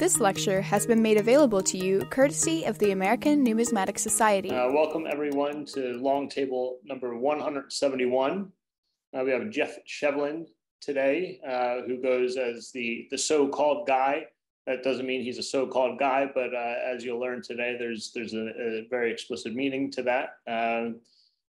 This lecture has been made available to you courtesy of the American Numismatic Society. Uh, welcome everyone to long table number 171. Uh, we have Jeff Shevlin today, uh, who goes as the, the so-called guy. That doesn't mean he's a so-called guy, but uh, as you'll learn today, there's there's a, a very explicit meaning to that.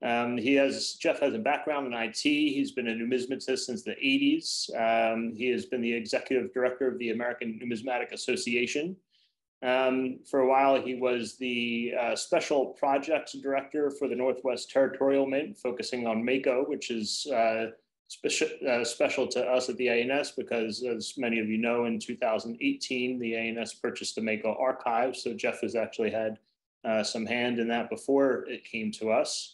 Um, he has Jeff has a background in IT. He's been a numismatist since the 80s. Um, he has been the executive director of the American Numismatic Association. Um, for a while, he was the uh, special projects director for the Northwest Territorial Mint, focusing on MACO, which is uh, special, uh, special to us at the ANS because, as many of you know, in 2018, the ANS purchased the MACO archive. So Jeff has actually had uh, some hand in that before it came to us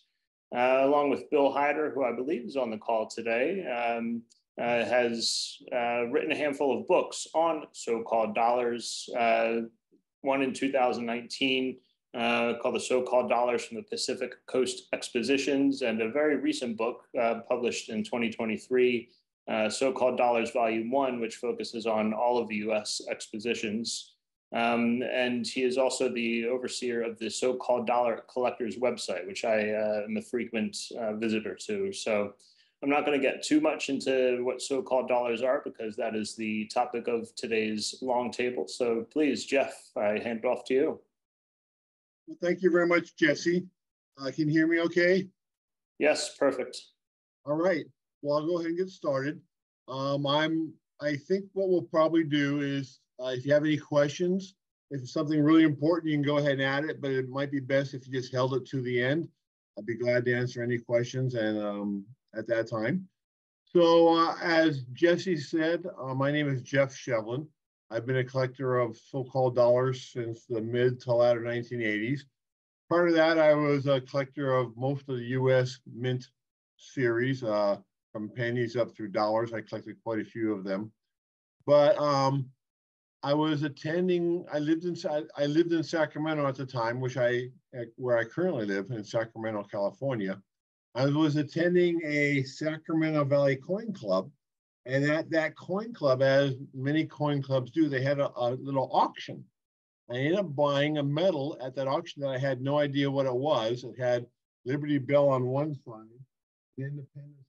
uh, along with Bill Hyder, who I believe is on the call today, um, uh, has uh, written a handful of books on so-called dollars. Uh, one in 2019 uh, called The So-Called Dollars from the Pacific Coast Expositions, and a very recent book uh, published in 2023, So-Called Dollars Volume 1, which focuses on all of the US expositions. Um, and he is also the overseer of the so-called dollar collectors website, which I uh, am a frequent uh, visitor to. So I'm not going to get too much into what so-called dollars are because that is the topic of today's long table. So please, Jeff, I hand it off to you. Well, thank you very much, Jesse. Uh, can you hear me okay? Yes, perfect. All right. Well, I'll go ahead and get started. Um, I'm, I think what we'll probably do is uh, if you have any questions, if it's something really important, you can go ahead and add it, but it might be best if you just held it to the end. I'd be glad to answer any questions and um, at that time. So uh, as Jesse said, uh, my name is Jeff Shevlin. I've been a collector of so-called dollars since the mid to latter 1980s. Part of that, I was a collector of most of the US mint series, uh, from pennies up through dollars. I collected quite a few of them. But um, I was attending. I lived in I lived in Sacramento at the time, which I eh, where I currently live in Sacramento, California. I was attending a Sacramento Valley Coin Club, and at that coin club, as many coin clubs do, they had a, a little auction. I ended up buying a medal at that auction that I had no idea what it was. It had Liberty Bell on one side, the Independence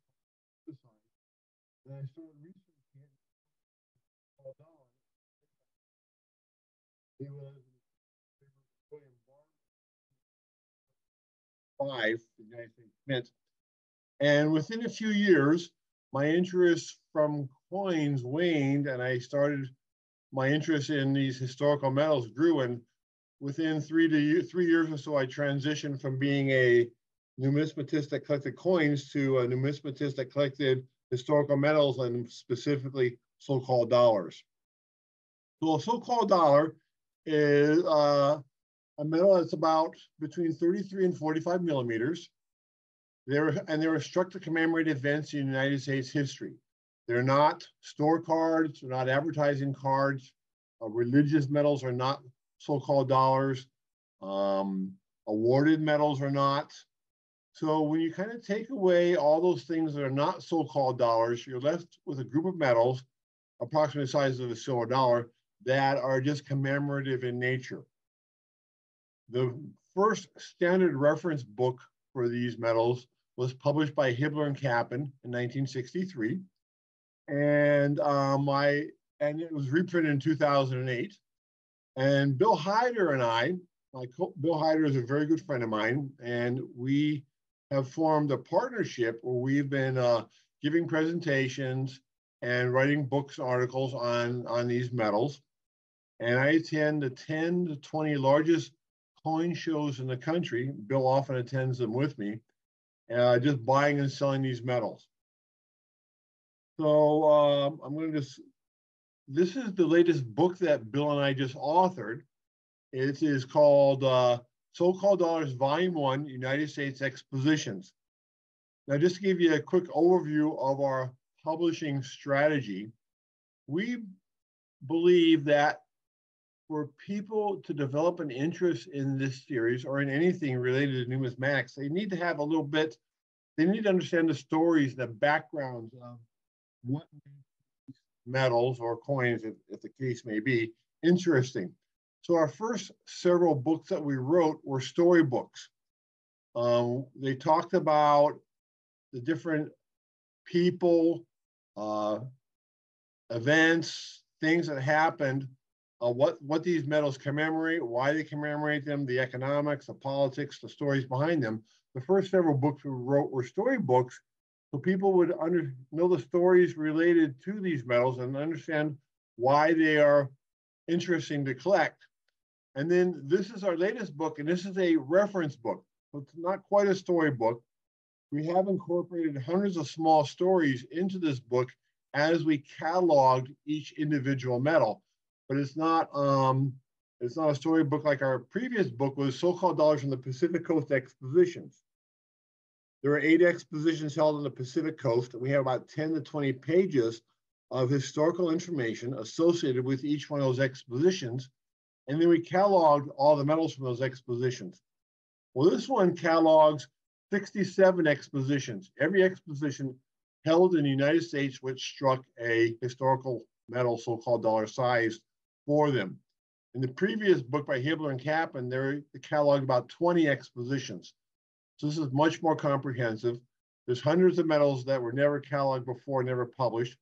on the other side, and I started researching it he was five, the. And within a few years, my interest from coins waned and I started, my interest in these historical metals grew. And within three to three years or so, I transitioned from being a numismatist that collected coins to a numismatist that collected historical metals and specifically so-called dollars. So a so-called dollar is uh, a metal that's about between 33 and 45 millimeters. They're, and they're struck to commemorate events in United States history. They're not store cards, they're not advertising cards. Uh, religious medals are not so-called dollars. Um, awarded medals are not. So when you kind of take away all those things that are not so-called dollars, you're left with a group of medals, approximately the size of a silver dollar, that are just commemorative in nature. The first standard reference book for these medals was published by Hibler and Kappen in 1963. And um, I, and it was reprinted in 2008. And Bill Hyder and I, my Bill Hyder is a very good friend of mine, and we have formed a partnership where we've been uh, giving presentations and writing books, articles on, on these medals and I attend the 10 to 20 largest coin shows in the country. Bill often attends them with me, uh, just buying and selling these metals. So um, I'm going to just, this is the latest book that Bill and I just authored. It is called uh, So-Called Dollars Volume 1, United States Expositions. Now, just to give you a quick overview of our publishing strategy, we believe that for people to develop an interest in this series or in anything related to numismatics, they need to have a little bit, they need to understand the stories, the backgrounds of what metals or coins, if, if the case may be, interesting. So our first several books that we wrote were storybooks. Um, they talked about the different people, uh, events, things that happened, uh, what what these medals commemorate, why they commemorate them, the economics, the politics, the stories behind them. The first several books we wrote were storybooks, so people would under, know the stories related to these medals and understand why they are interesting to collect. And then this is our latest book, and this is a reference book. So it's not quite a storybook. We have incorporated hundreds of small stories into this book as we cataloged each individual medal. But it's not um, it's not a storybook like our previous book was so-called dollars from the Pacific Coast Expositions. There are eight expositions held on the Pacific Coast. And we have about 10 to 20 pages of historical information associated with each one of those expositions. And then we cataloged all the medals from those expositions. Well, this one catalogs 67 expositions. Every exposition held in the United States which struck a historical medal, so-called dollar size, for them. In the previous book by Hibler and Kappen, they cataloged about 20 expositions. So this is much more comprehensive. There's hundreds of medals that were never cataloged before, never published.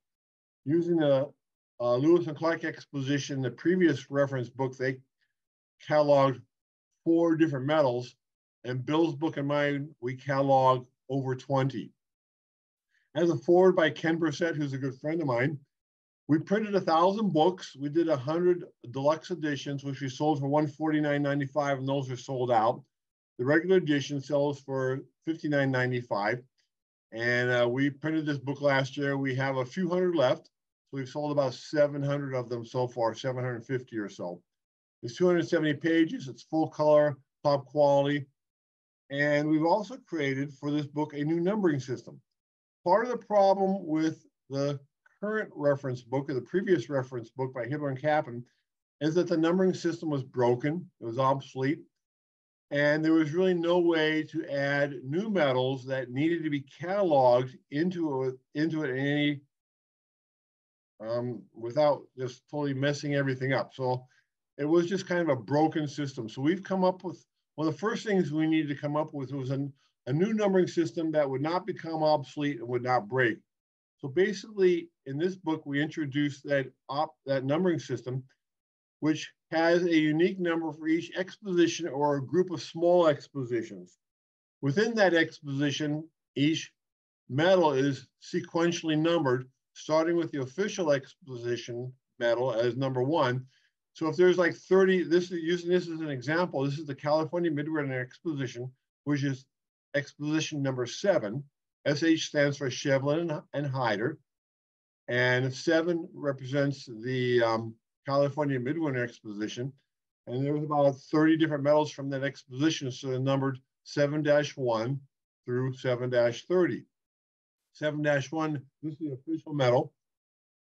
Using the uh, Lewis and Clark exposition, the previous reference book, they cataloged four different medals. And Bill's book and mine, we catalog over 20. As a forward by Ken Bressett, who's a good friend of mine, we printed a thousand books. We did a hundred deluxe editions, which we sold for $149.95, and those are sold out. The regular edition sells for $59.95. And uh, we printed this book last year. We have a few hundred left. So we've sold about 700 of them so far, 750 or so. It's 270 pages. It's full color, top quality. And we've also created for this book a new numbering system. Part of the problem with the current reference book or the previous reference book by Hibler and Kappen is that the numbering system was broken, it was obsolete, and there was really no way to add new metals that needed to be cataloged into it, into it in any um, without just totally messing everything up. So it was just kind of a broken system. So we've come up with one of the first things we needed to come up with was an, a new numbering system that would not become obsolete and would not break. So basically, in this book, we introduced that op, that numbering system, which has a unique number for each exposition or a group of small expositions. Within that exposition, each medal is sequentially numbered, starting with the official exposition medal as number one. So if there's like 30, this is using this as an example, this is the California Midwinter Exposition, which is exposition number seven. SH stands for Shevlin and Hyder. And seven represents the um, California Midwinter Exposition. And there was about 30 different medals from that exposition. So they're numbered 7-1 through 7-30. 7-1, this is the official medal.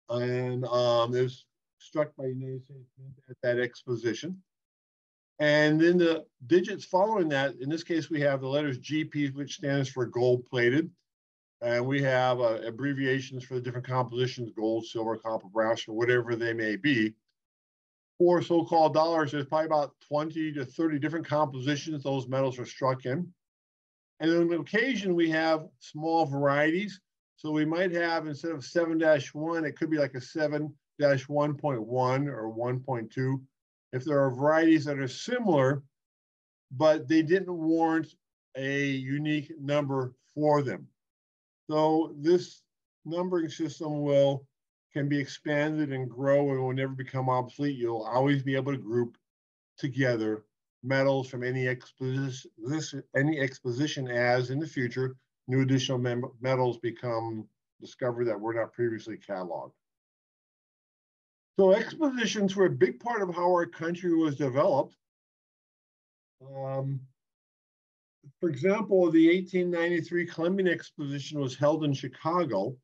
And um, it was struck by United States at that exposition. And then the digits following that, in this case, we have the letters GP, which stands for gold plated. And we have uh, abbreviations for the different compositions, gold, silver, copper, brass, or whatever they may be. For so-called dollars, there's probably about 20 to 30 different compositions those metals are struck in. And on occasion, we have small varieties. So we might have, instead of 7-1, it could be like a 7-1.1 or 1.2 if there are varieties that are similar, but they didn't warrant a unique number for them. So this numbering system will can be expanded and grow and will never become obsolete. You'll always be able to group together metals from any exposition, this, any exposition as in the future, new additional metals become discovered that were not previously cataloged. So expositions were a big part of how our country was developed. Um, for example, the 1893 Columbian Exposition was held in Chicago.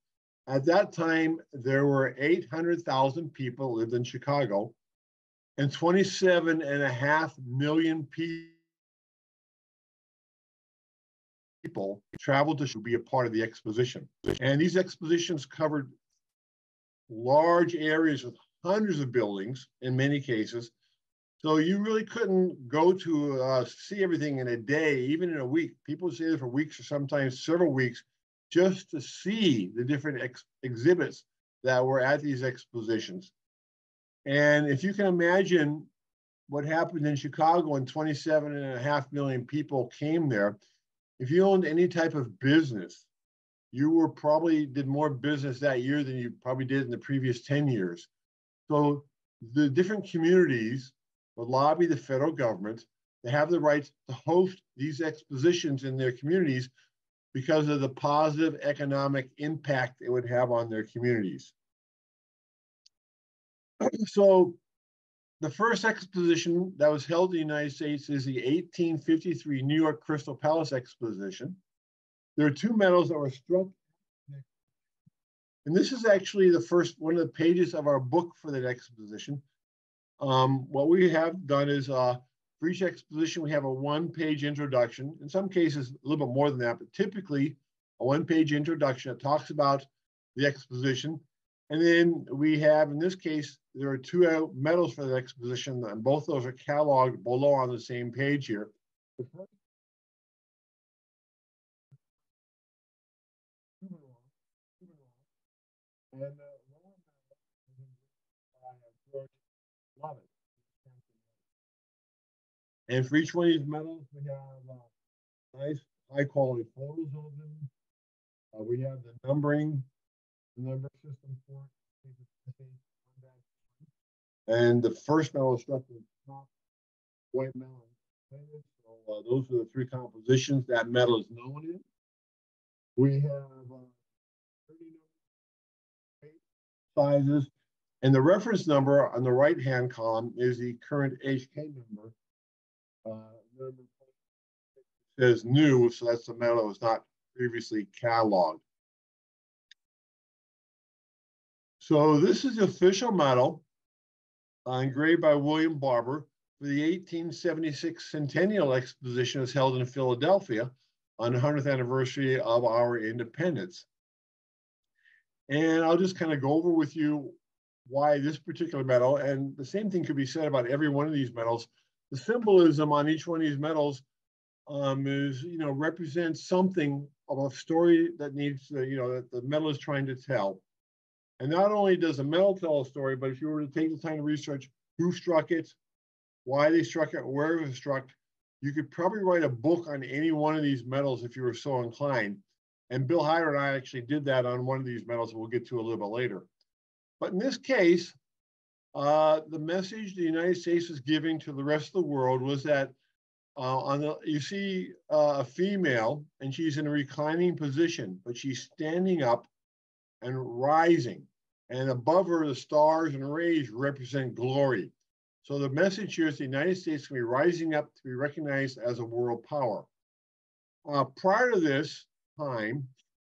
At that time, there were 800,000 people lived in Chicago and 27 and a half million people traveled to be a part of the exposition. And these expositions covered large areas with hundreds of buildings in many cases. So you really couldn't go to uh, see everything in a day, even in a week. People stay there for weeks or sometimes several weeks just to see the different ex exhibits that were at these expositions. And if you can imagine what happened in Chicago when 27 and a half million people came there, if you owned any type of business, you were probably did more business that year than you probably did in the previous 10 years. So the different communities would lobby the federal government to have the right to host these expositions in their communities because of the positive economic impact it would have on their communities. so the first exposition that was held in the United States is the 1853 New York Crystal Palace Exposition. There are two medals that were struck. And this is actually the first one of the pages of our book for that exposition. Um, what we have done is uh, for each exposition, we have a one-page introduction. In some cases, a little bit more than that, but typically a one-page introduction that talks about the exposition. And then we have, in this case, there are two medals for the exposition, and both those are cataloged below on the same page here. And uh, And for each one of these medals, we have uh, nice, high quality photos of them. Uh, we have the numbering, the number system for it. And the first medal is struck with top white medal. So uh, those are the three compositions that medal is known in. We have uh, sizes. And the reference number on the right-hand column is the current HK number uh, says new, so that's the medal that was not previously cataloged. So this is the official medal uh, engraved by William Barber for the 1876 Centennial Exposition is held in Philadelphia on the 100th anniversary of our independence. And I'll just kind of go over with you why this particular medal, and the same thing could be said about every one of these medals, the symbolism on each one of these medals um, is, you know, represents something of a story that needs, to, you know, that the medal is trying to tell. And not only does the medal tell a story, but if you were to take the time to research who struck it, why they struck it, where it was struck, you could probably write a book on any one of these medals if you were so inclined. And Bill Hyder and I actually did that on one of these medals we'll get to a little bit later. But in this case, uh, the message the United States was giving to the rest of the world was that uh, on the you see uh, a female and she's in a reclining position, but she's standing up and rising, and above her the stars and rays represent glory. So the message here is the United States can be rising up to be recognized as a world power. Uh, prior to this time,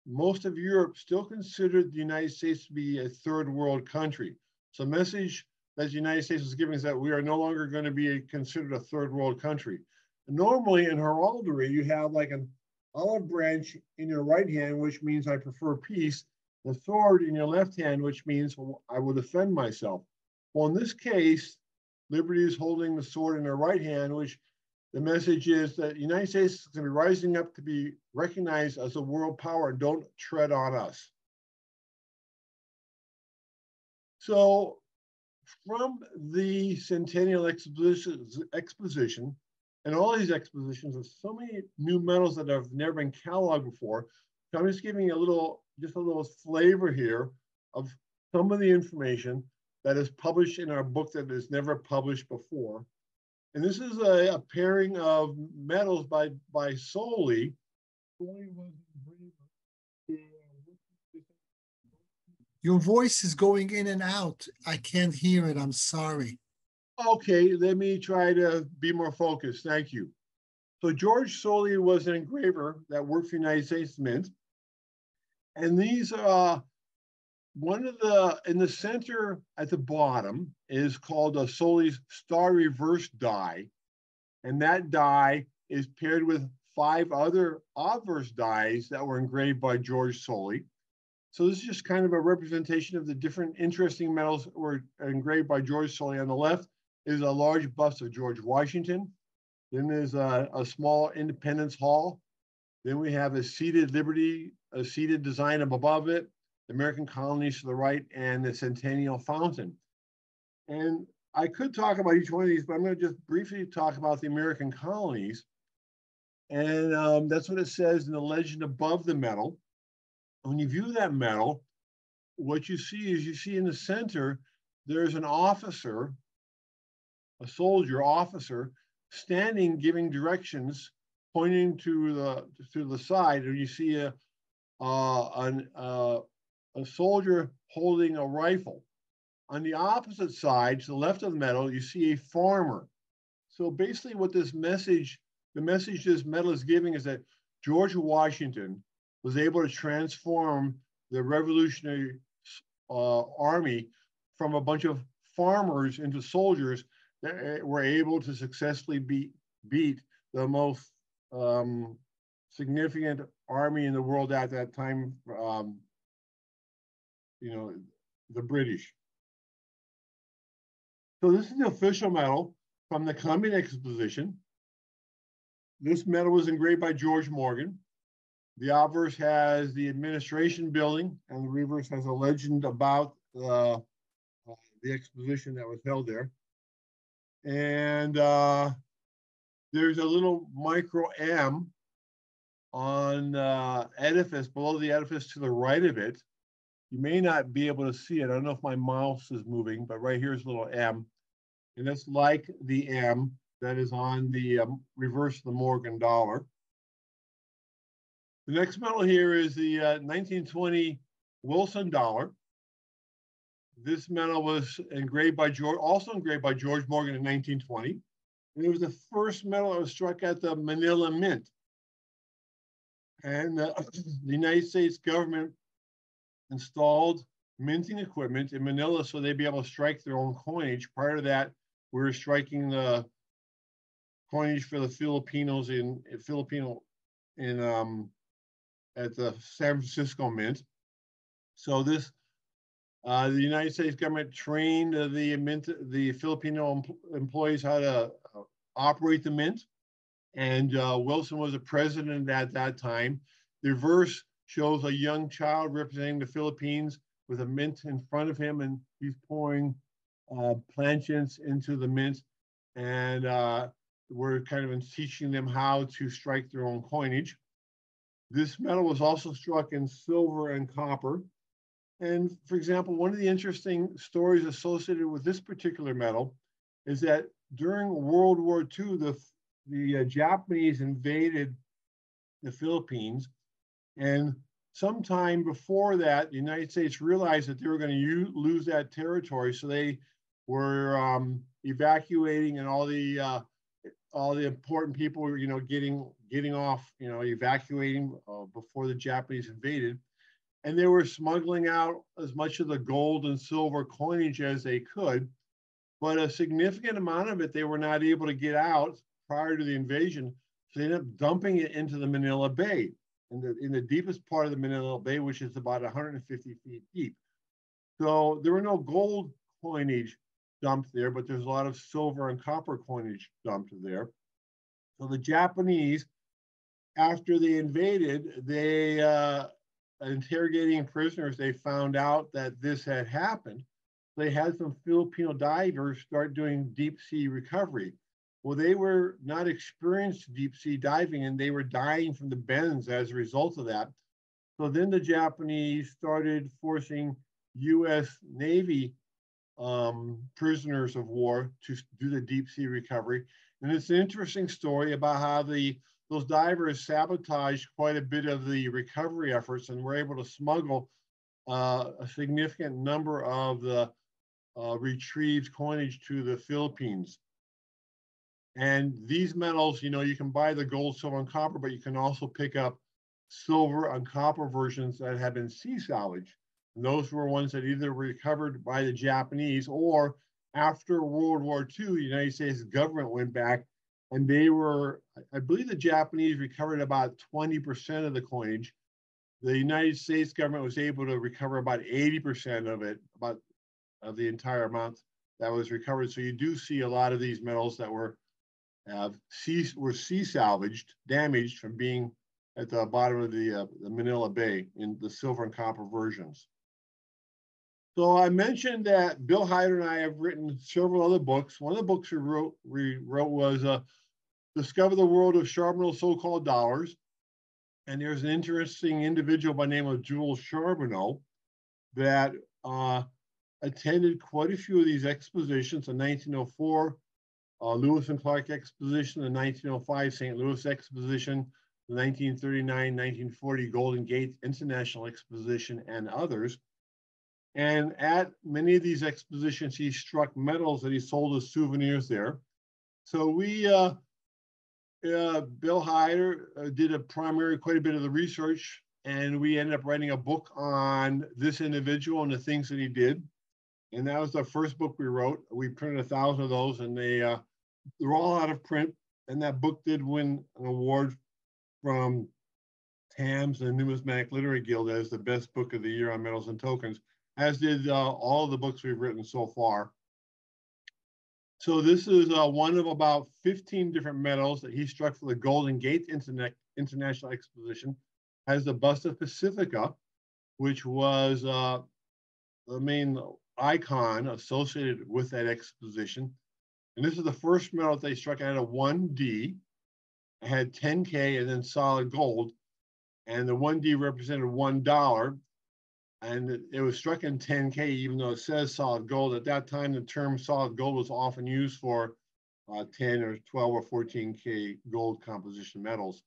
most of Europe still considered the United States to be a third world country. So message that the United States was giving is that we are no longer going to be considered a third world country. Normally in heraldry, you have like an olive branch in your right hand, which means I prefer peace, the sword in your left hand, which means I will defend myself. Well, in this case, Liberty is holding the sword in her right hand, which the message is that the United States is going to be rising up to be recognized as a world power. Don't tread on us. So from the Centennial Exposition, and all these expositions, there's so many new metals that have never been cataloged before. So I'm just giving you a little, just a little flavor here of some of the information that is published in our book that is never published before. And this is a, a pairing of medals by, by Soley. Your voice is going in and out. I can't hear it. I'm sorry. Okay, let me try to be more focused. Thank you. So George Soley was an engraver that worked for United States Mint. And these are uh, one of the, in the center at the bottom is called a Soley's star reverse die. And that die is paired with five other obverse dies that were engraved by George Soley. So this is just kind of a representation of the different interesting medals that were engraved by George Sully. On the left is a large bust of George Washington. Then there's a, a small Independence Hall. Then we have a seated Liberty, a seated design above it, the American colonies to the right, and the Centennial Fountain. And I could talk about each one of these, but I'm going to just briefly talk about the American colonies. And um, that's what it says in the legend above the medal. When you view that medal, what you see is you see in the center, there's an officer, a soldier officer, standing giving directions, pointing to the to the side, and you see a uh, an, uh, a soldier holding a rifle. On the opposite side, to the left of the medal, you see a farmer. So basically, what this message, the message this medal is giving is that George Washington was able to transform the Revolutionary uh, Army from a bunch of farmers into soldiers that eh, were able to successfully beat, beat the most um, significant army in the world at that time, um, you know, the British. So this is the official medal from the Columbian Exposition. This medal was engraved by George Morgan. The obverse has the administration building, and the reverse has a legend about uh, the exposition that was held there. And uh, there's a little micro M on uh, edifice, below the edifice to the right of it. You may not be able to see it. I don't know if my mouse is moving, but right here is a little M. And it's like the M that is on the um, reverse of the Morgan dollar. The next medal here is the uh, 1920 Wilson dollar. This medal was engraved by George, also engraved by George Morgan in 1920. And it was the first medal that was struck at the Manila Mint. And uh, the United States government installed minting equipment in Manila so they'd be able to strike their own coinage. Prior to that, we were striking the coinage for the Filipinos in, in Filipino in um, at the San Francisco Mint. So this, uh, the United States government trained the mint, the Filipino em employees how to uh, operate the mint, and uh, Wilson was a president at that time. The verse shows a young child representing the Philippines with a mint in front of him, and he's pouring uh, planchets into the mint, and uh, we're kind of teaching them how to strike their own coinage. This medal was also struck in silver and copper. And for example, one of the interesting stories associated with this particular medal is that during World War II, the, the uh, Japanese invaded the Philippines. And sometime before that, the United States realized that they were going to lose that territory. So they were um, evacuating and all the uh, all the important people were, you know, getting getting off, you know, evacuating uh, before the Japanese invaded, and they were smuggling out as much of the gold and silver coinage as they could, but a significant amount of it they were not able to get out prior to the invasion, so they ended up dumping it into the Manila Bay, in the in the deepest part of the Manila Bay, which is about 150 feet deep. So there were no gold coinage dumped there, but there's a lot of silver and copper coinage dumped there. So the Japanese, after they invaded, they uh, interrogating prisoners, they found out that this had happened. They had some Filipino divers start doing deep sea recovery. Well, they were not experienced deep sea diving and they were dying from the bends as a result of that. So then the Japanese started forcing US Navy um, prisoners of war to do the deep sea recovery. And it's an interesting story about how the those divers sabotaged quite a bit of the recovery efforts and were able to smuggle uh, a significant number of the uh, retrieved coinage to the Philippines. And these metals, you know, you can buy the gold, silver, and copper, but you can also pick up silver and copper versions that have been sea salvaged. And those were ones that either were recovered by the Japanese or after World War II, the United States government went back and they were, I believe the Japanese recovered about 20% of the coinage. the United States government was able to recover about 80% of it, about of the entire amount that was recovered. So you do see a lot of these metals that were have sea, were sea salvaged, damaged from being at the bottom of the, uh, the Manila Bay in the silver and copper versions. So I mentioned that Bill Hyder and I have written several other books. One of the books we wrote, we wrote was uh, Discover the World of Charbonneau So-Called Dollars. And there's an interesting individual by name of Jules Charbonneau that uh, attended quite a few of these expositions in 1904, uh, Lewis and Clark Exposition, the 1905 St. Louis Exposition, the 1939-1940 Golden Gate International Exposition, and others. And at many of these expositions, he struck medals that he sold as souvenirs there. So we, uh, uh, Bill Hyder uh, did a primary, quite a bit of the research, and we ended up writing a book on this individual and the things that he did. And that was the first book we wrote. We printed a thousand of those, and they uh, they're all out of print. And that book did win an award from TAMS and Numismatic Literary Guild as the best book of the year on metals and tokens, as did uh, all the books we've written so far. So this is uh, one of about 15 different medals that he struck for the Golden Gate Internet International Exposition. Has the bust of Pacifica, which was uh, the main icon associated with that exposition. And this is the first medal that they struck I had a 1D, I had 10K and then solid gold. And the 1D represented $1. And it was struck in 10K, even though it says solid gold. At that time, the term solid gold was often used for uh, 10 or 12 or 14K gold composition metals.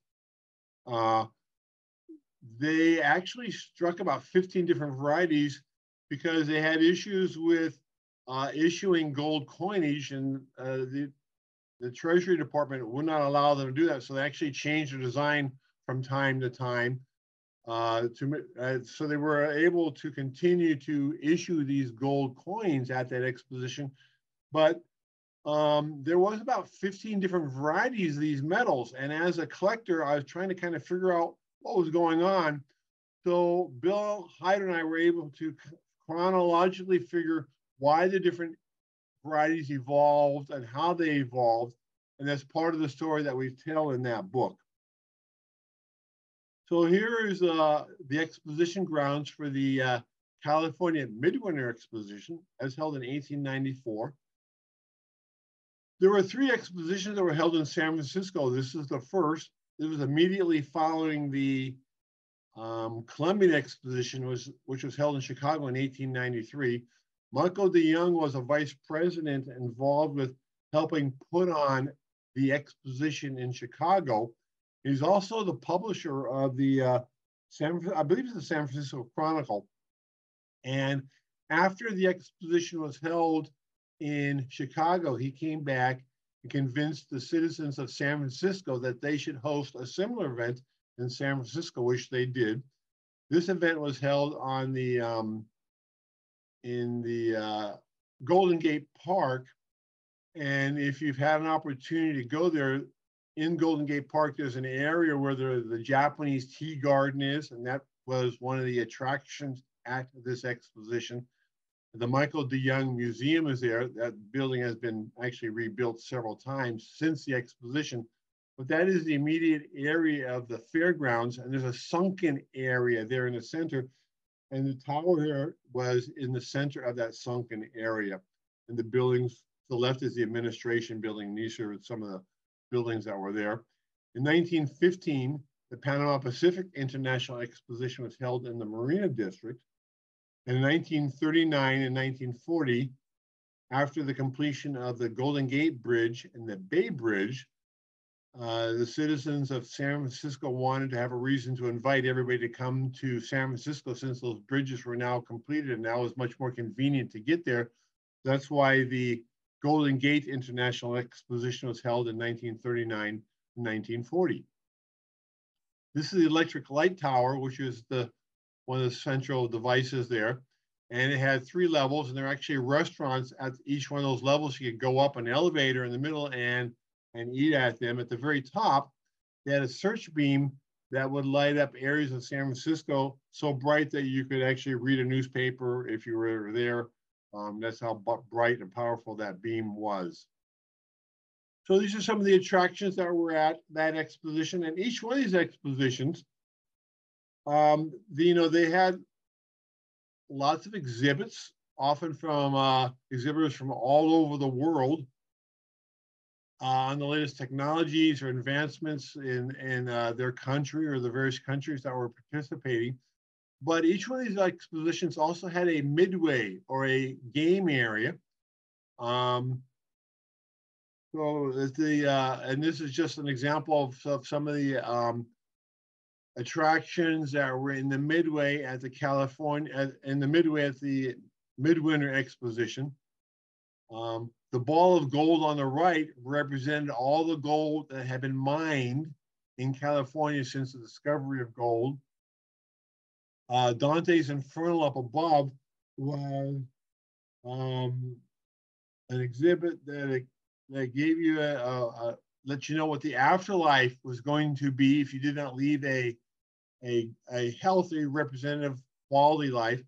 Uh, they actually struck about 15 different varieties because they had issues with uh, issuing gold coinage and uh, the, the Treasury Department would not allow them to do that. So they actually changed the design from time to time. Uh, to uh, so they were able to continue to issue these gold coins at that exposition, but um, there was about 15 different varieties of these metals. And as a collector, I was trying to kind of figure out what was going on. So Bill Hyder and I were able to chronologically figure why the different varieties evolved and how they evolved. And that's part of the story that we tell in that book. So here is uh, the exposition grounds for the uh, California Midwinter Exposition as held in 1894. There were three expositions that were held in San Francisco. This is the first. It was immediately following the um, Columbian Exposition, was, which was held in Chicago in 1893. Michael DeYoung was a vice president involved with helping put on the exposition in Chicago. He's also the publisher of the uh, San, I believe it's the San Francisco Chronicle. And after the exposition was held in Chicago, he came back and convinced the citizens of San Francisco that they should host a similar event in San Francisco, which they did. This event was held on the um, in the uh, Golden Gate Park, and if you've had an opportunity to go there, in Golden Gate Park, there's an area where the, the Japanese tea garden is, and that was one of the attractions at this exposition. The Michael DeYoung Museum is there. That building has been actually rebuilt several times since the exposition but that is the immediate area of the fairgrounds. And there's a sunken area there in the center. And the tower here was in the center of that sunken area. And the buildings, to the left is the administration building. These are some of the buildings that were there. In 1915, the Panama Pacific International Exposition was held in the Marina District. And in 1939 and 1940, after the completion of the Golden Gate Bridge and the Bay Bridge, uh, the citizens of San Francisco wanted to have a reason to invite everybody to come to San Francisco since those bridges were now completed and now it's much more convenient to get there. That's why the Golden Gate International Exposition was held in 1939 1940. This is the electric light tower, which is the one of the central devices there. And it had three levels, and there are actually restaurants at each one of those levels. You could go up an elevator in the middle and and eat at them. At the very top, they had a search beam that would light up areas of San Francisco so bright that you could actually read a newspaper if you were there. Um, that's how bright and powerful that beam was. So these are some of the attractions that were at that exposition, and each one of these expositions, um, the, you know, they had lots of exhibits, often from uh, exhibitors from all over the world on the latest technologies or advancements in, in uh, their country or the various countries that were participating. But each one of these expositions also had a midway or a game area. Um, so the, uh, and this is just an example of, of some of the um, attractions that were in the midway at the California, in the midway at the Midwinter Exposition. Um, the ball of gold on the right represented all the gold that had been mined in California since the discovery of gold. Uh, Dante's Inferno up above was um, an exhibit that, that gave you a, a, a, let you know what the afterlife was going to be if you did not leave a, a, a healthy representative quality life.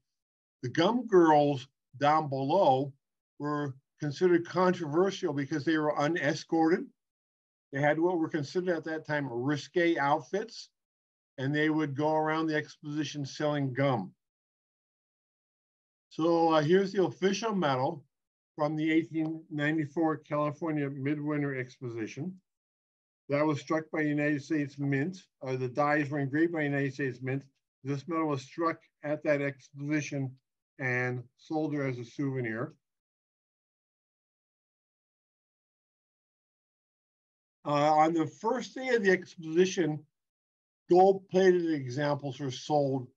The gum girls down below were considered controversial because they were unescorted. They had what were considered at that time risque outfits, and they would go around the exposition selling gum. So uh, here's the official medal from the 1894 California Midwinter Exposition. That was struck by United States Mint, or the dies were engraved by United States Mint. This medal was struck at that exposition and sold as a souvenir. On the first day of the exposition, gold-plated examples were sold.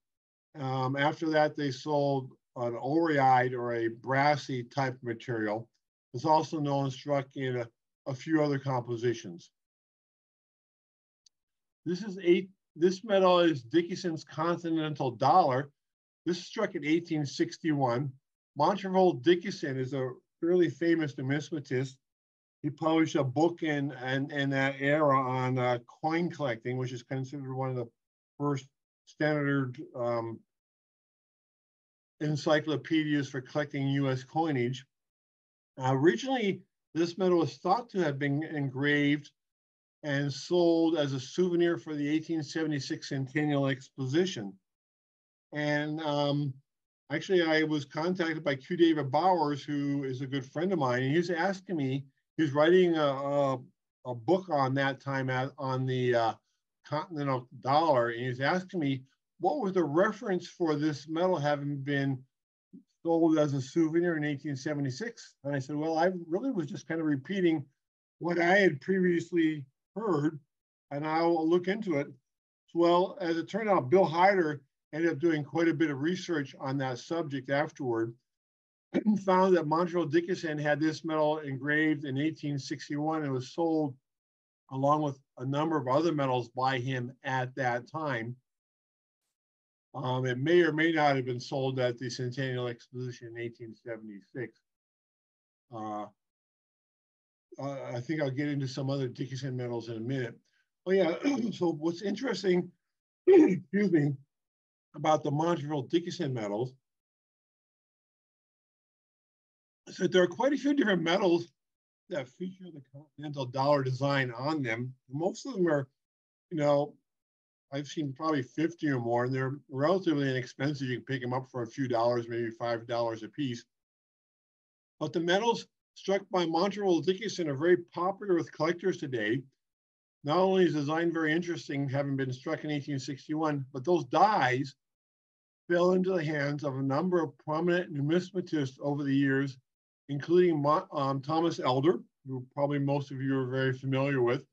Um, after that, they sold an oreide or a brassy type material. It's also known struck in a, a few other compositions. This is eight. This medal is Dickinson's Continental Dollar. This struck in 1861. Montroville Dickinson is a fairly famous numismatist. He published a book in, in, in that era on uh, coin collecting, which is considered one of the first standard um, encyclopedias for collecting US coinage. Uh, originally, this medal was thought to have been engraved and sold as a souvenir for the 1876 Centennial Exposition. And um, actually, I was contacted by Q. David Bowers, who is a good friend of mine, and he was asking me, he was writing a, a, a book on that time at, on the uh, Continental Dollar, and he was asking me, what was the reference for this medal having been sold as a souvenir in 1876? And I said, well, I really was just kind of repeating what I had previously heard, and I'll look into it. Well, as it turned out, Bill Hyder ended up doing quite a bit of research on that subject afterward found that Montroville Dickinson had this medal engraved in 1861 and was sold along with a number of other medals by him at that time. Um, it may or may not have been sold at the Centennial Exposition in 1876. Uh, uh, I think I'll get into some other Dickinson medals in a minute. Oh yeah, so what's interesting, excuse me, about the Montroville Dickinson medals so there are quite a few different medals that feature the Continental Dollar design on them. Most of them are, you know, I've seen probably 50 or more, and they're relatively inexpensive. You can pick them up for a few dollars, maybe $5 a piece. But the medals struck by Montroville Dickinson are very popular with collectors today. Not only is the design very interesting, having been struck in 1861, but those dies fell into the hands of a number of prominent numismatists over the years, including um, Thomas Elder, who probably most of you are very familiar with.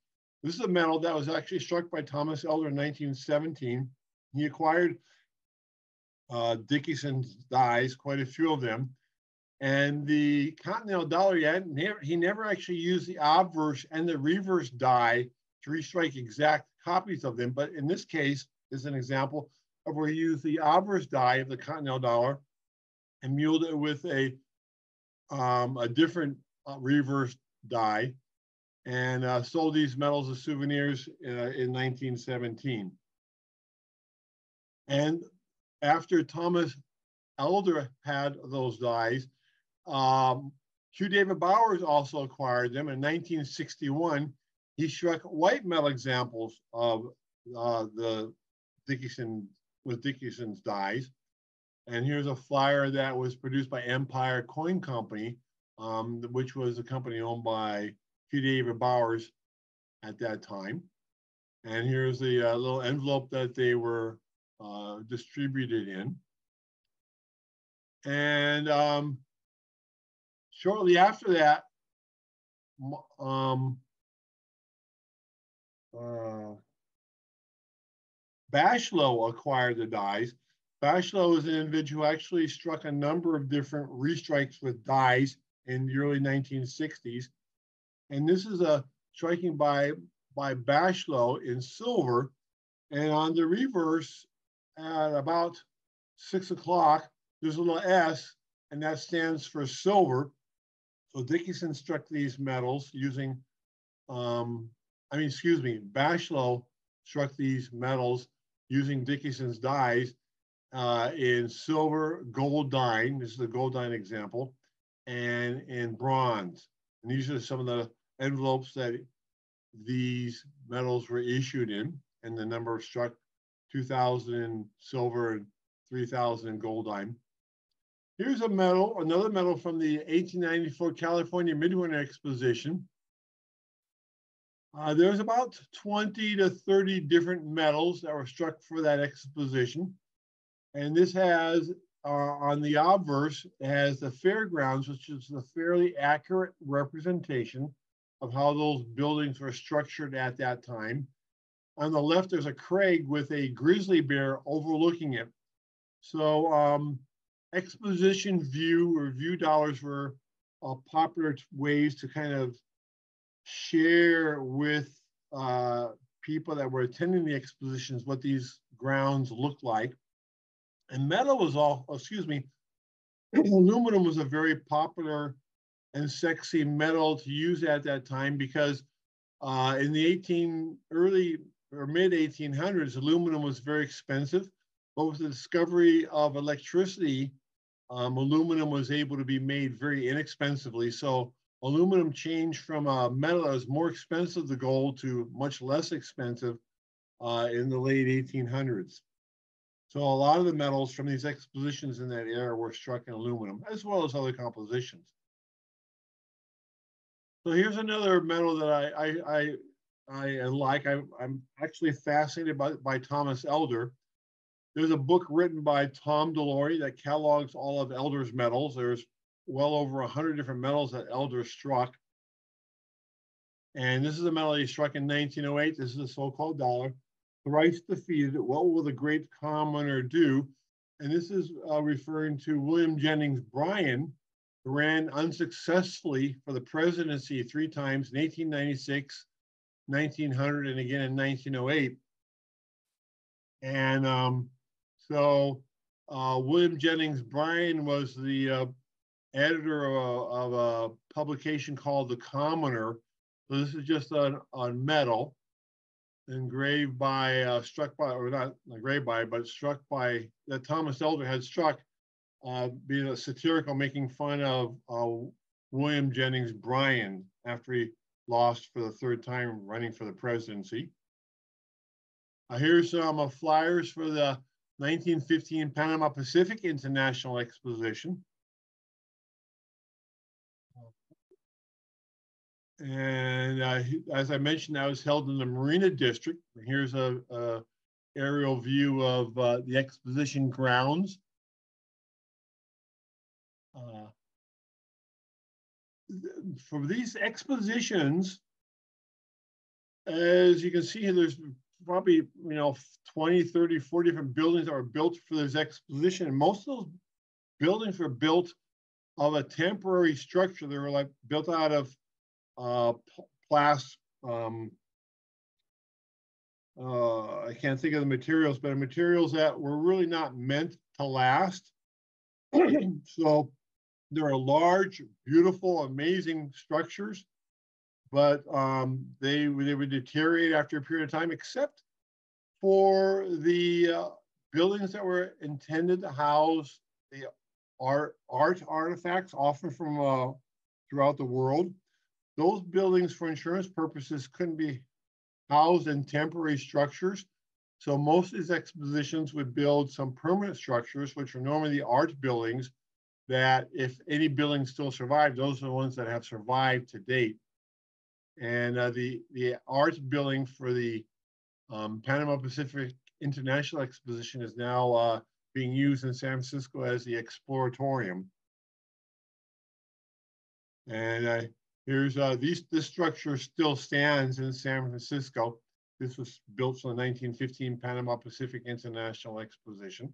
This is a medal that was actually struck by Thomas Elder in 1917. He acquired uh, Dickinson's dies, quite a few of them. And the Continental Dollar, never, he never actually used the obverse and the reverse die to restrike exact copies of them. But in this case, is an example of where he used the obverse die of the Continental Dollar and muled it with a um, a different uh, reverse die and uh, sold these medals as souvenirs uh, in 1917. And after Thomas Elder had those dies, um, Q. David Bowers also acquired them in 1961. He struck white metal examples of uh, the Dickinson with Dickinson's dies. And here's a flyer that was produced by Empire Coin Company, um, which was a company owned by Q. David Bowers at that time. And here's the uh, little envelope that they were uh, distributed in. And um, shortly after that, um, uh, Bashlow acquired the dies. Bashlow is an individual who actually struck a number of different restrikes with dies in the early 1960s. And this is a striking by, by Bashlow in silver. And on the reverse, at about six o'clock, there's a little S, and that stands for silver. So Dickinson struck these metals using, um, I mean, excuse me, Bashlow struck these metals using Dickinson's dies uh, in silver, goldine, this is the gold goldine example, and in bronze. And these are some of the envelopes that these medals were issued in, and the number struck 2,000 in silver and 3,000 in goldine. Here's a medal, another medal from the 1894 California Midwinter Exposition. Uh, there's about 20 to 30 different medals that were struck for that exposition. And this has, uh, on the obverse, has the fairgrounds, which is a fairly accurate representation of how those buildings were structured at that time. On the left, there's a crag with a grizzly bear overlooking it. So um, exposition view or view dollars were uh, popular ways to kind of share with uh, people that were attending the expositions what these grounds looked like. And metal was all, excuse me, aluminum was a very popular and sexy metal to use at that time because uh, in the 18 early or mid 1800s, aluminum was very expensive. But with the discovery of electricity, um, aluminum was able to be made very inexpensively. So aluminum changed from a metal that was more expensive than gold to much less expensive uh, in the late 1800s. So a lot of the metals from these expositions in that era were struck in aluminum, as well as other compositions. So here's another metal that I I I, I like. I, am actually fascinated by, by Thomas Elder. There's a book written by Tom DeLorey that catalogs all of Elder's metals. There's well over 100 different metals that Elder struck. And this is a metal he struck in 1908. This is a so-called dollar. Thrice defeated, what will the great commoner do? And this is uh, referring to William Jennings Bryan, who ran unsuccessfully for the presidency three times in 1896, 1900, and again in 1908. And um, so uh, William Jennings Bryan was the uh, editor of a, of a, publication called The Commoner. So this is just a, a metal engraved by, uh, struck by, or not engraved by, but struck by, that Thomas Elder had struck, uh, being a satirical, making fun of uh, William Jennings Bryan after he lost for the third time running for the presidency. Uh, here's some flyers for the 1915 Panama Pacific International Exposition. And uh, as I mentioned, I was held in the Marina District. Here's a, a aerial view of uh, the exposition grounds. Uh, for these expositions, as you can see here, there's probably, you know, 20, 30, 40 different buildings that were built for this exposition. And most of those buildings were built of a temporary structure. They were like built out of uh, plas, um, uh, I can't think of the materials, but materials that were really not meant to last. so there are large, beautiful, amazing structures but um, they, they would deteriorate after a period of time, except for the uh, buildings that were intended to house the art, art artifacts, often from uh, throughout the world. Those buildings for insurance purposes couldn't be housed in temporary structures. So most of these expositions would build some permanent structures, which are normally the art buildings that if any buildings still survive, those are the ones that have survived to date. And uh, the, the art building for the um, Panama Pacific International Exposition is now uh, being used in San Francisco as the Exploratorium. And uh, here's uh, these, this structure still stands in San Francisco. This was built for the 1915 Panama Pacific International Exposition.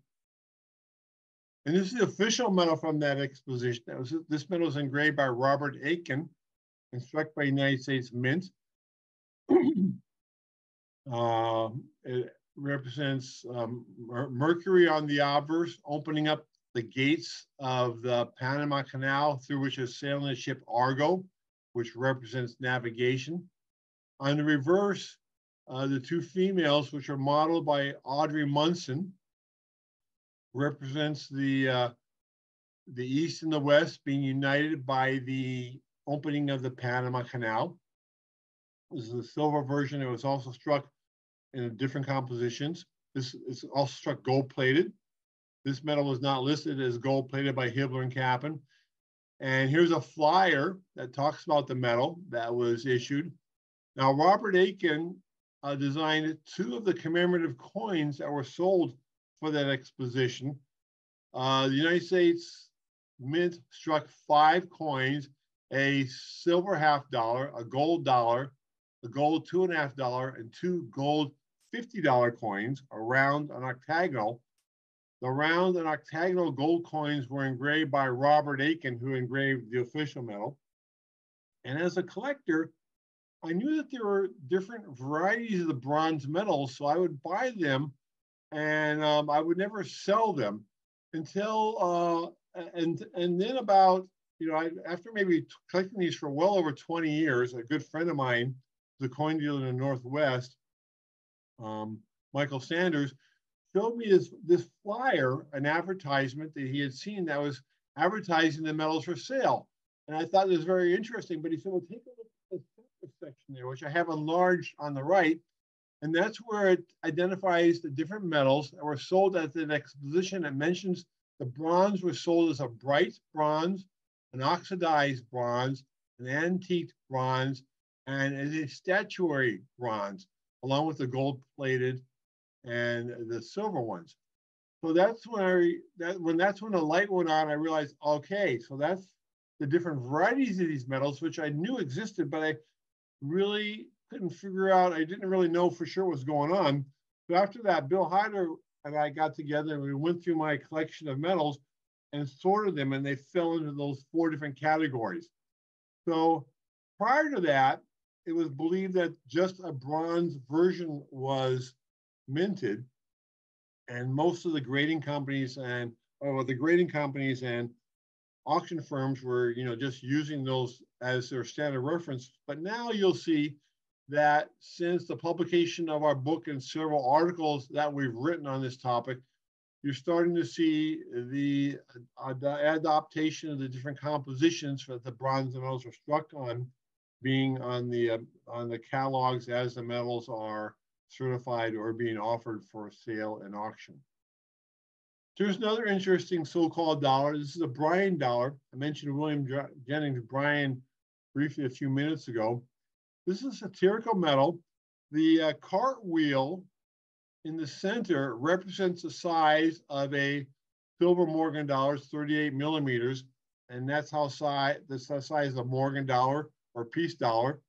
And this is the official medal from that exposition. That was, this medal was engraved by Robert Aitken and struck by United States Mint. uh, it represents um, Mercury on the obverse, opening up the gates of the Panama Canal through which is sailing ship Argo, which represents navigation. On the reverse, uh, the two females, which are modeled by Audrey Munson, represents the uh, the east and the west being united by the opening of the Panama Canal. This is the silver version. It was also struck in different compositions. This is also struck gold plated. This medal was not listed as gold plated by Hibler and Kappen. And here's a flyer that talks about the medal that was issued. Now, Robert Aitken uh, designed two of the commemorative coins that were sold for that exposition. Uh, the United States Mint struck five coins, a silver half dollar, a gold dollar, a gold two and a half dollar, and two gold $50 coins, around an octagonal. The round and octagonal gold coins were engraved by Robert Aitken, who engraved the official medal. And as a collector, I knew that there were different varieties of the bronze medals, so I would buy them and um, I would never sell them until uh, and and then about you know I, after maybe collecting these for well over 20 years, a good friend of mine, the coin dealer in the Northwest, um, Michael Sanders, showed me this this flyer, an advertisement that he had seen that was advertising the medals for sale, and I thought it was very interesting. But he said, "Well, take a look at the section there, which I have enlarged on the right." And that's where it identifies the different metals that were sold at the exposition. It mentions the bronze was sold as a bright bronze, an oxidized bronze, an antique bronze, and a statuary bronze, along with the gold plated and the silver ones. So that's when I that when that's when the light went on, I realized, okay, so that's the different varieties of these metals, which I knew existed, but I really couldn't figure out, I didn't really know for sure what was going on. So after that, Bill Hyder and I got together and we went through my collection of metals and sorted them and they fell into those four different categories. So prior to that, it was believed that just a bronze version was minted and most of the grading companies and or the grading companies and auction firms were you know just using those as their standard reference. But now you'll see that since the publication of our book and several articles that we've written on this topic, you're starting to see the, uh, the adaptation of the different compositions that the bronze metals are struck on being on the uh, on the catalogs as the metals are certified or being offered for sale and auction. There's another interesting so-called dollar. This is a Bryan dollar. I mentioned William Jennings Bryan briefly a few minutes ago. This is a satirical metal. The uh, cartwheel in the center represents the size of a silver Morgan dollar, 38 millimeters, and that's how size that's the size of Morgan dollar or peace dollar.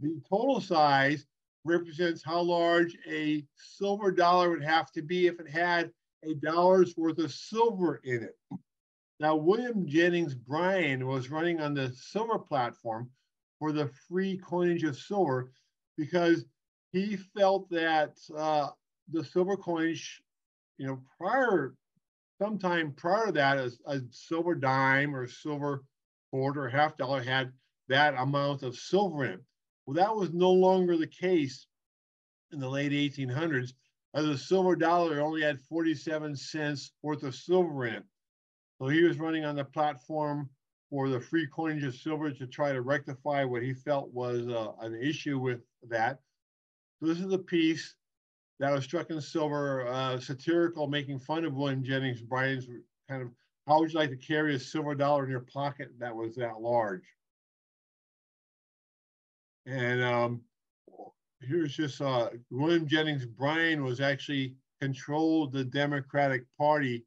The total size represents how large a silver dollar would have to be if it had a dollar's worth of silver in it. Now, William Jennings Bryan was running on the silver platform, for the free coinage of silver because he felt that uh, the silver coinage, you know, prior, sometime prior to that, a, a silver dime or silver quarter or half dollar had that amount of silver in it. Well, that was no longer the case in the late 1800s as a silver dollar only had 47 cents worth of silver in it. So he was running on the platform for the free coinage of silver to try to rectify what he felt was uh, an issue with that. So this is a piece that was struck in silver, uh, satirical, making fun of William Jennings Bryan's kind of how would you like to carry a silver dollar in your pocket that was that large? And um, here's just uh, William Jennings Bryan was actually controlled the Democratic Party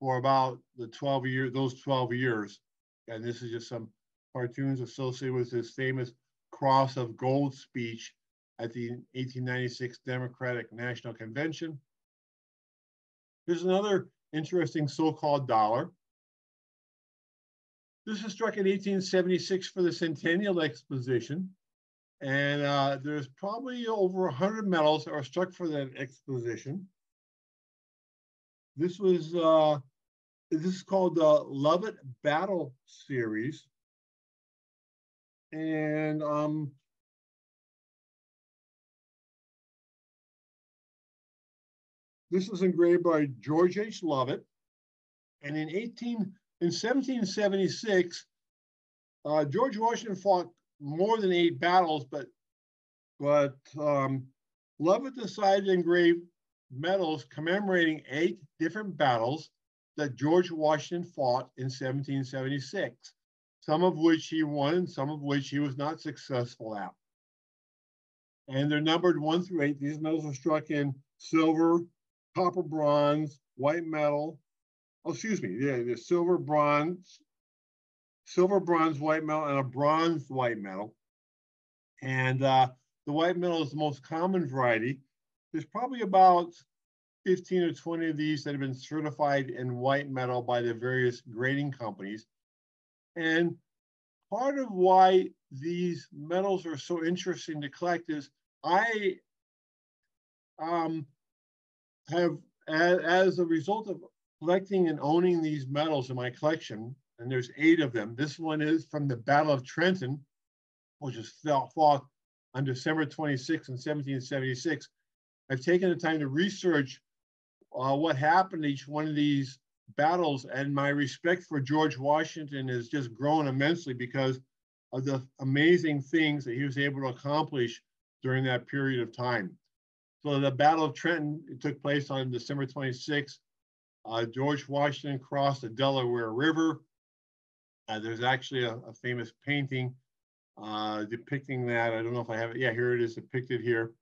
for about the 12 years, those 12 years. And this is just some cartoons associated with his famous Cross of Gold speech at the 1896 Democratic National Convention. Here's another interesting so-called dollar. This was struck in 1876 for the Centennial Exposition. And uh, there's probably over 100 medals that were struck for that exposition. This was, uh, this is called the Lovett Battle Series. And um, this was engraved by George H. Lovett. And in 18, in 1776, uh, George Washington fought more than eight battles, but but um, Lovett decided to engrave medals commemorating eight different battles that George Washington fought in 1776, some of which he won and some of which he was not successful at. And they're numbered one through eight. These medals are struck in silver, copper, bronze, white metal. Oh, excuse me. Yeah, the silver, bronze, silver, bronze, white metal, and a bronze white metal. And uh, the white metal is the most common variety. There's probably about 15 or 20 of these that have been certified in white metal by the various grading companies. And part of why these metals are so interesting to collect is I um, have, as, as a result of collecting and owning these medals in my collection, and there's eight of them. This one is from the Battle of Trenton, which was fought on December 26 in 1776. I've taken the time to research uh, what happened in each one of these battles, and my respect for George Washington has just grown immensely because of the amazing things that he was able to accomplish during that period of time. So the Battle of Trenton took place on December 26. Uh, George Washington crossed the Delaware River. Uh, there's actually a, a famous painting uh, depicting that. I don't know if I have it. Yeah, here it is depicted here.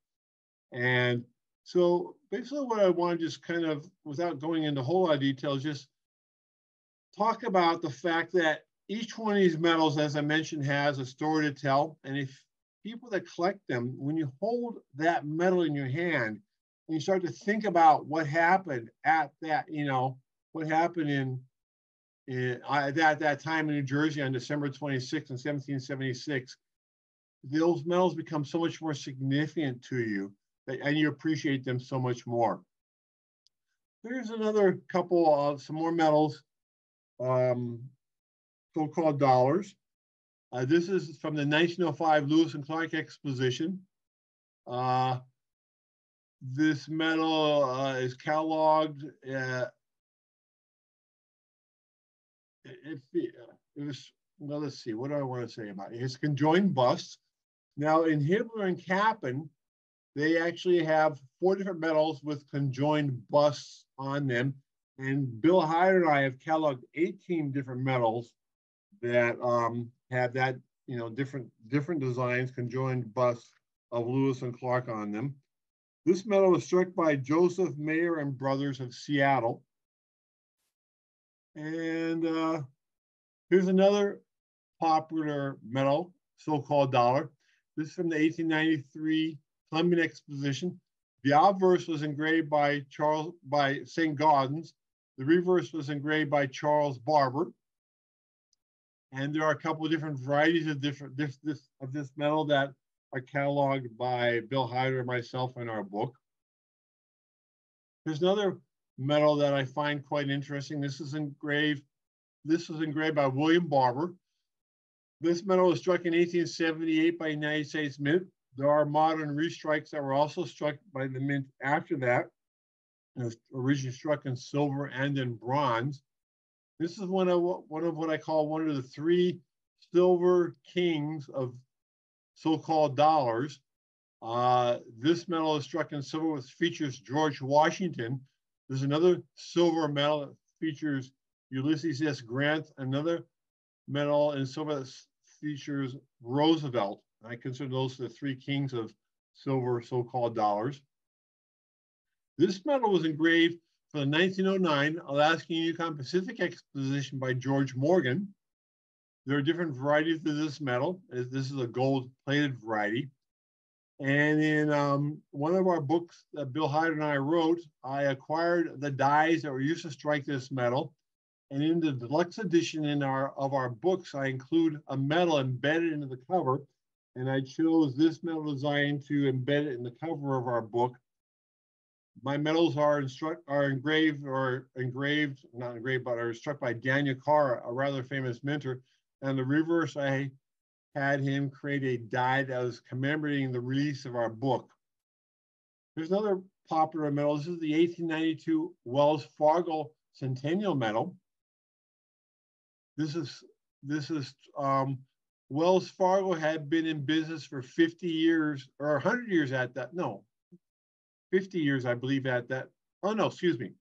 And so basically what I want to just kind of, without going into a whole lot of details, just talk about the fact that each one of these medals, as I mentioned, has a story to tell. And if people that collect them, when you hold that medal in your hand and you start to think about what happened at that, you know, what happened in, at that, that time in New Jersey on December 26, in 1776, those medals become so much more significant to you and you appreciate them so much more. There's another couple of some more medals, um, so-called dollars. Uh, this is from the 1905 Lewis and Clark Exposition. Uh, this medal uh, is cataloged. Uh, if it was, well, let's see, what do I want to say about it? It's conjoined busts. Now, in Hibler and Kappen, they actually have four different medals with conjoined busts on them. And Bill Hyder and I have cataloged 18 different medals that um, have that, you know, different different designs, conjoined busts of Lewis and Clark on them. This medal was struck by Joseph Mayer and Brothers of Seattle. And uh, here's another popular medal, so-called dollar. This is from the 1893 Columbian Exposition. The obverse was engraved by Charles by St. Gaudens. The reverse was engraved by Charles Barber. And there are a couple of different varieties of different this, this of this metal that are cataloged by Bill Hyder and myself in our book. There's another metal that I find quite interesting. This is engraved. This was engraved by William Barber. This metal was struck in 1878 by United States Mint. There are modern restrikes that were also struck by the Mint after that. It was originally struck in silver and in bronze. This is one of one of what I call one of the three silver kings of so-called dollars. Uh, this medal is struck in silver with features George Washington. There's another silver medal that features Ulysses S. Grant, another medal in silver that features Roosevelt. I consider those the three kings of silver so-called dollars. This medal was engraved for the 1909 Alaska Yukon Pacific Exposition by George Morgan. There are different varieties of this medal. This is a gold plated variety. And in um, one of our books that Bill Hyder and I wrote, I acquired the dies that were used to strike this medal. And in the deluxe edition in our of our books, I include a medal embedded into the cover. And I chose this medal design to embed it in the cover of our book my medals are are engraved or engraved, not engraved, but are struck by Daniel Carr, a rather famous mentor. And the reverse, I had him create a die that was commemorating the release of our book. There's another popular medal. This is the 1892 Wells Fargo Centennial Medal. This is this is um, Wells Fargo had been in business for 50 years or 100 years at that. No, 50 years, I believe, at that. Oh, no, excuse me.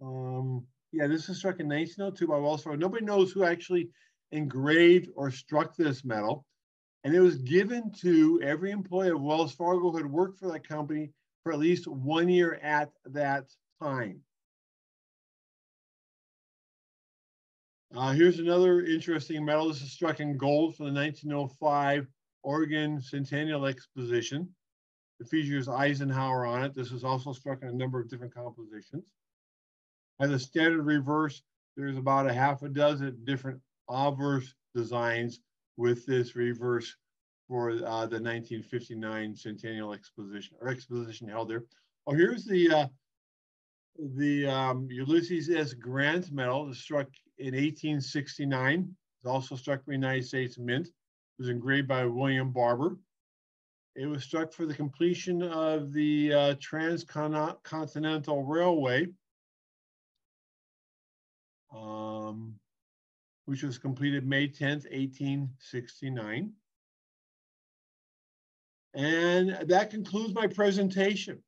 Um, yeah, this is struck in 1902 by Wells Fargo. Nobody knows who actually engraved or struck this medal. And it was given to every employee of Wells Fargo who had worked for that company for at least one year at that time. Uh, here's another interesting medal. This is struck in gold for the 1905 Oregon Centennial Exposition. It features Eisenhower on it. This is also struck in a number of different compositions. As a standard reverse, there's about a half a dozen different obverse designs with this reverse for uh, the 1959 Centennial Exposition or exposition held there. Oh, here's the uh, the um, Ulysses S. Grant Medal. struck in 1869. It's also struck by the United States Mint. It was engraved by William Barber. It was struck for the completion of the uh, Transcontinental Railway, um, which was completed May 10th, 1869. And that concludes my presentation.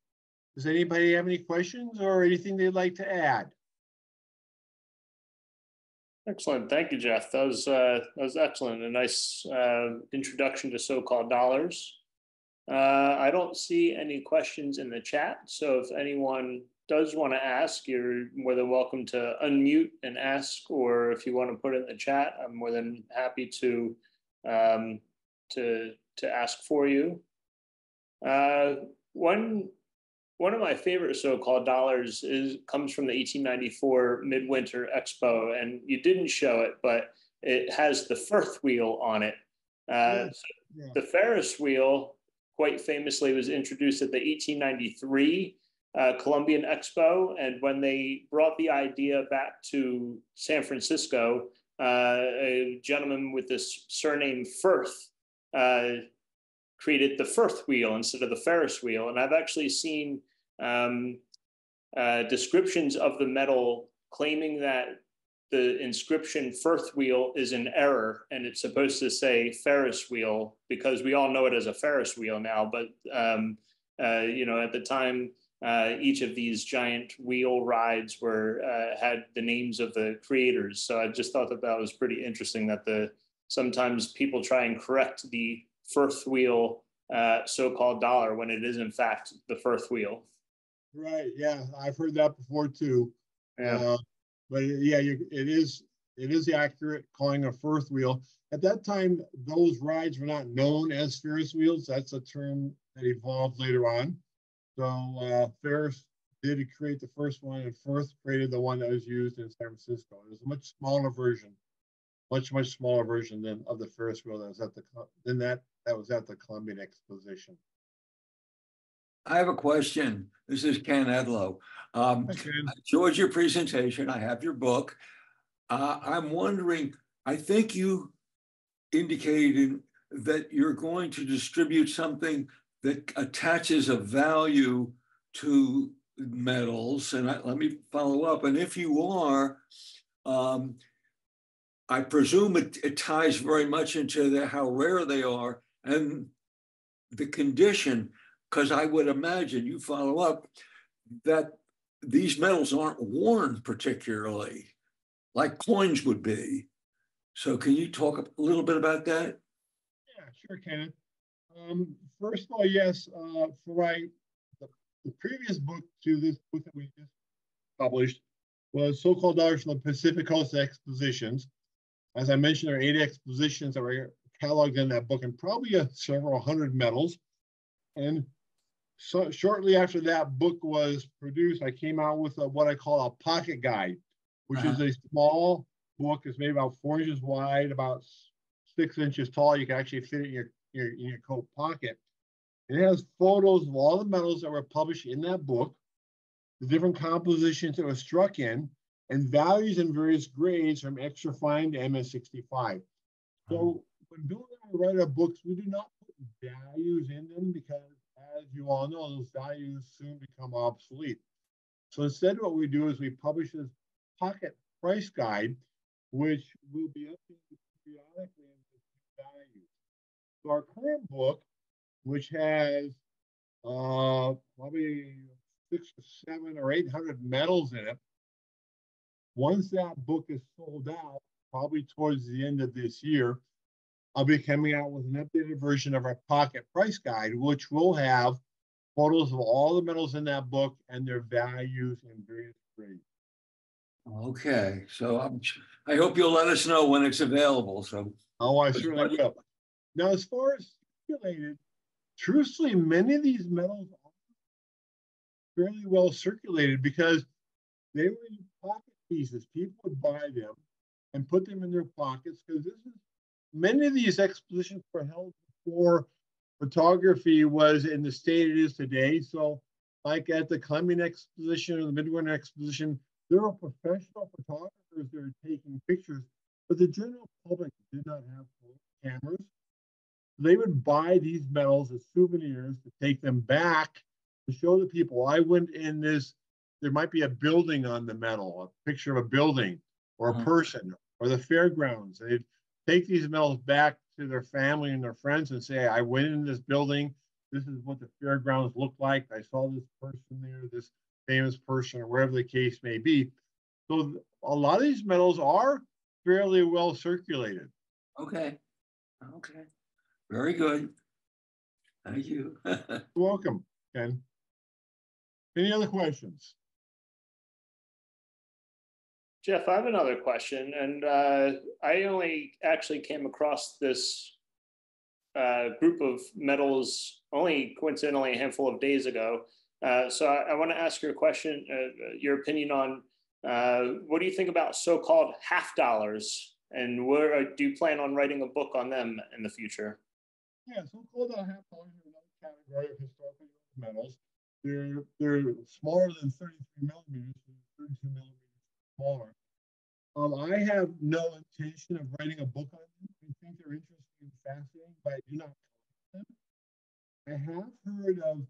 Does anybody have any questions or anything they'd like to add? Excellent. Thank you, Jeff. That was, uh, that was excellent. A nice uh, introduction to so-called dollars. Uh, I don't see any questions in the chat. So if anyone does want to ask, you're more than welcome to unmute and ask, or if you want to put it in the chat, I'm more than happy to um, to to ask for you. Uh, one one of my favorite so-called dollars is comes from the 1894 Midwinter Expo, and you didn't show it, but it has the Firth wheel on it. Uh, yeah. So yeah. The Ferris wheel quite famously was introduced at the 1893 uh, Columbian Expo. And when they brought the idea back to San Francisco, uh, a gentleman with this surname Firth uh, created the Firth wheel instead of the Ferris wheel. And I've actually seen um, uh, descriptions of the medal claiming that the inscription Firth wheel is an error and it's supposed to say Ferris wheel because we all know it as a Ferris wheel now. But, um, uh, you know, at the time, uh, each of these giant wheel rides were uh, had the names of the creators. So I just thought that that was pretty interesting that the sometimes people try and correct the Firth wheel uh, so-called dollar when it is in fact the Firth wheel. Right. Yeah, I've heard that before too. Yeah. Uh, but yeah, you, it is it is accurate calling a Firth wheel. At that time, those rides were not known as Ferris wheels. That's a term that evolved later on. So uh, Ferris did create the first one, and Firth created the one that was used in San Francisco. It was a much smaller version, much much smaller version than of the Ferris wheel that was at the then that that was at the Columbian Exposition. I have a question. This is Ken Edlow. Um, I enjoyed your presentation. I have your book. Uh, I'm wondering, I think you indicated that you're going to distribute something that attaches a value to medals, and I, let me follow up. And if you are, um, I presume it, it ties very much into the, how rare they are and the condition, because I would imagine you follow up that these medals aren't worn particularly like coins would be. So can you talk a little bit about that? Yeah, sure, Kenneth. Um, first of all, yes, uh, for my the, the, previous book to this book that we just published was so-called dollars from the Pacific Coast Expositions. As I mentioned, there are eight expositions that were cataloged in that book, and probably a, several hundred medals. And so shortly after that book was produced, I came out with a, what I call a pocket guide, which uh-huh. is a small book. It's maybe about four inches wide, about six inches tall. You can actually fit it in your your, in your coat pocket. It has photos of all the medals that were published in that book, the different compositions that were struck in, and values in various grades from extra fine to MS65. So hmm. when Bill and I write our books, we do not put values in them because, as you all know, those values soon become obsolete. So instead, what we do is we publish this pocket price guide, which will be updated periodically in values. So our current book, which has uh, probably six or seven or 800 medals in it, once that book is sold out, probably towards the end of this year, I'll be coming out with an updated version of our pocket price guide, which will have photos of all the medals in that book and their values in various grades. Okay, so I'm, I hope you'll let us know when it's available. So, oh, I certainly will. Now, as far as circulated, truthfully, many of these medals are fairly well circulated because they were pocket pieces. People would buy them and put them in their pockets because this is many of these expositions were held before photography was in the state it is today. So, like at the Columbian Exposition or the Midwinter Exposition, there were professional photographers that were taking pictures, but the general public did not have cameras they would buy these medals as souvenirs to take them back to show the people. I went in this, there might be a building on the medal, a picture of a building or a uh-huh. person or the fairgrounds. They'd take these medals back to their family and their friends and say, I went in this building. This is what the fairgrounds look like. I saw this person there, this famous person, or wherever the case may be. So a lot of these medals are fairly well circulated. Okay. Okay. Very good. Thank you. You're welcome, Ken. Any other questions? Jeff, I have another question, and uh, I only actually came across this uh, group of medals only coincidentally a handful of days ago. Uh, so I, I want to ask your question, uh, your opinion on uh, what do you think about so-called half dollars, and where uh, do you plan on writing a book on them in the future? Yeah, so called out half dollars are another category of historically medals. They're they're smaller than 33 millimeters, 32 millimeters smaller. Um, I have no intention of writing a book on them. I think they're interesting and fascinating, but I do not collect them. I have heard of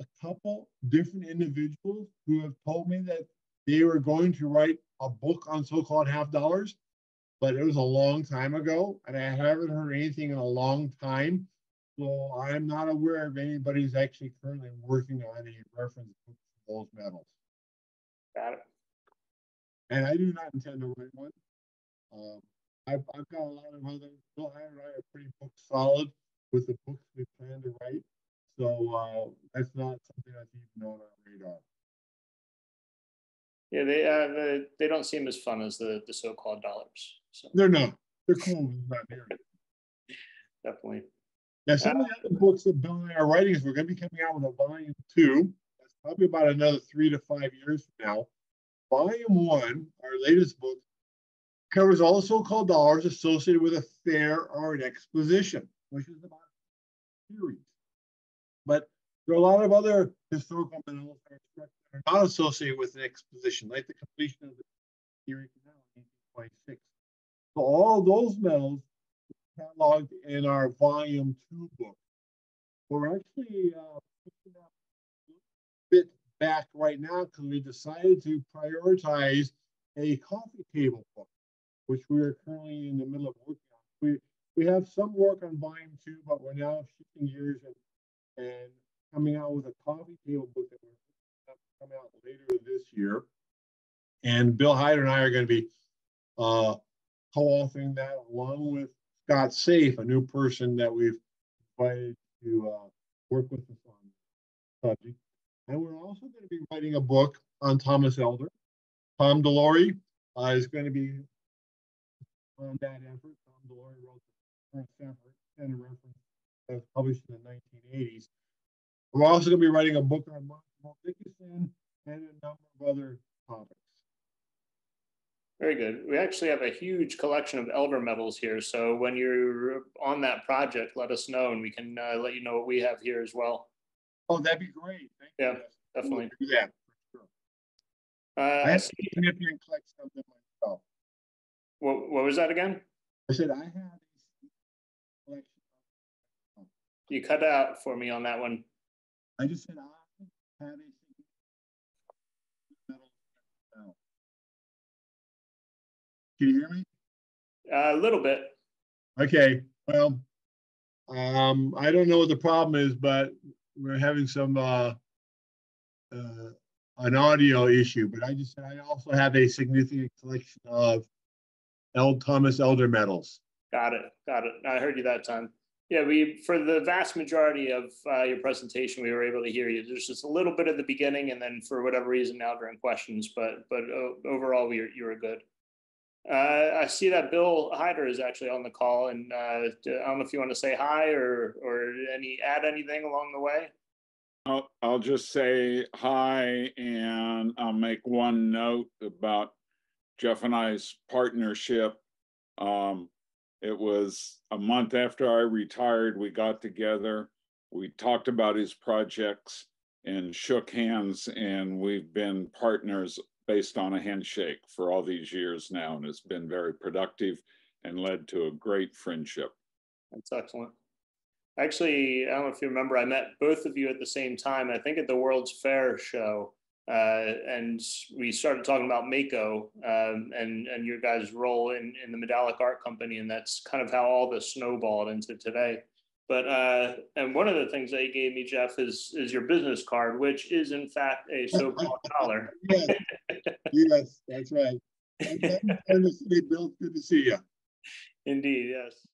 a couple different individuals who have told me that they were going to write a book on so-called half dollars but it was a long time ago, and I haven't heard anything in a long time. So I'm not aware of anybody who's actually currently working on a reference book for those medals. Got it. And I do not intend to write one. Um, I've, I've got a lot of other, Bill and I are pretty book solid with the books we plan to write. So uh, that's not something that's even on our radar. Yeah, they uh, the, they don't seem as fun as the the so-called dollars. So. They're not. They're cool. Not here. Definitely. Now, some uh, of the other books that Bill and I are writing is we're going to be coming out with a volume two. That's probably about another three to five years from now. Volume one, our latest book, covers all the so-called dollars associated with a fair or an exposition, which is about series. But there are a lot of other historical medals that are not associated with an exposition, like the completion of the Erie Canal in 1826. So all those medals cataloged in our volume two book. We're actually uh, a bit back right now because we decided to prioritize a coffee table book, which we are currently in the middle of working on. We we have some work on volume two, but we're now shifting gears and, and coming out with a coffee table book that we're out later this year. And Bill Hyder and I are going to be uh, co-authoring that along with Scott Safe, a new person that we've invited to uh, work with us on the subject. And we're also going to be writing a book on Thomas Elder. Tom DeLorey uh, is going to be on that effort. Tom DeLorey wrote the first center reference that was published in the 1980s. We're also going to be writing a book on Mark Dickinson and a number of other topics. Very good. We actually have a huge collection of elder medals here. So when you're on that project, let us know and we can uh, let you know what we have here as well. Oh, that'd be great. Thank yeah, you. definitely. Do that. Sure. Uh, I have a significant collection of them myself. What, what was that again? I said I have a collection. You cut out for me on that one. I just said I have a Can you hear me? Uh, a little bit. Okay. Well, um, I don't know what the problem is, but we're having some uh, uh, an audio issue. But I just said I also have a significant collection of L. Thomas Elder medals. Got it. Got it. I heard you that time. Yeah, we for the vast majority of uh, your presentation, we were able to hear you. There's just a little bit at the beginning, and then for whatever reason now during questions, but but uh, overall, we were, you were good. Uh, I see that Bill Hyder is actually on the call, and uh, I don't know if you want to say hi or or any add anything along the way. I'll I'll just say hi, and I'll make one note about Jeff and I's partnership. Um, it was a month after I retired. We got together. We talked about his projects and shook hands, and we've been partners based on a handshake for all these years now, and it's been very productive and led to a great friendship. That's excellent. Actually, I don't know if you remember, I met both of you at the same time, I think at the World's Fair show. Uh, and we started talking about MACO um, and and your guys' role in in the Medallic Art Company, and that's kind of how all this snowballed into today. But uh, and one of the things that you gave me, Jeff, is is your business card, which is in fact a so-called dollar. yes. yes, that's right. And Bill, good to see you. Indeed, yes.